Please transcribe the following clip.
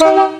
Bye.